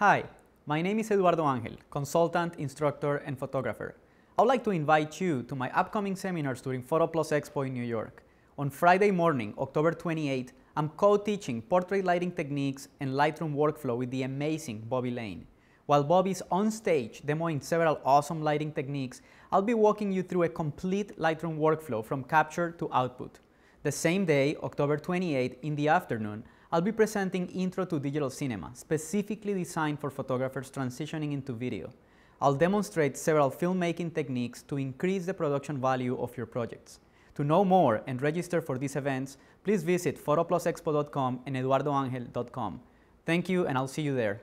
Hi, my name is Eduardo Angel, consultant, instructor, and photographer. I would like to invite you to my upcoming seminars during PhotoPlus Expo in New York. On Friday morning, October 28, I'm co-teaching portrait lighting techniques and Lightroom workflow with the amazing Bobbi Lane. While Bobbi's on stage demoing several awesome lighting techniques, I'll be walking you through a complete Lightroom workflow from capture to output. The same day, October 28, in the afternoon, I'll be presenting Intro to Digital Cinema, specifically designed for photographers transitioning into video. I'll demonstrate several filmmaking techniques to increase the production value of your projects. To know more and register for these events, please visit photoplusexpo.com and eduardoangel.com. Thank you and I'll see you there.